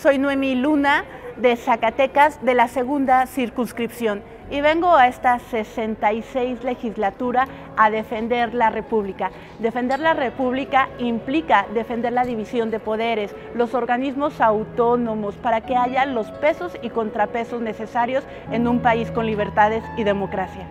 Soy Noemí Luna de Zacatecas de la segunda circunscripción y vengo a esta 66 legislatura a defender la República. Defender la República implica defender la división de poderes, los organismos autónomos, para que haya los pesos y contrapesos necesarios en un país con libertades y democracia.